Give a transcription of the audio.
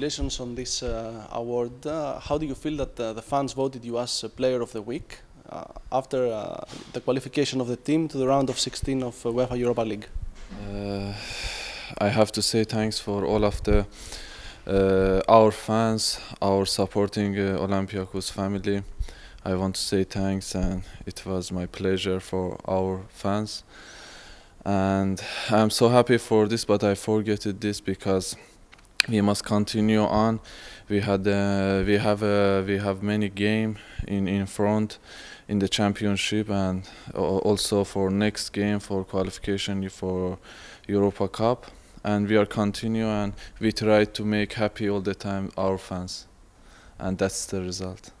congratulations on this uh, award. Uh, how do you feel that uh, the fans voted you as Player of the Week after the qualification of the team to the round of 16 of UEFA Europa League? I have to say thanks for all of the uh, our fans, our supporting uh, Olympiacos family. I want to say thanks, and it was my pleasure for our fans. And I'm so happy for this, but I forget this because we must continue on. We had uh, we have uh, we have many game in in front in the championship and also for next game for qualification for Europa Cup and we are continue and we try to make happy all the time our fans and that's the result.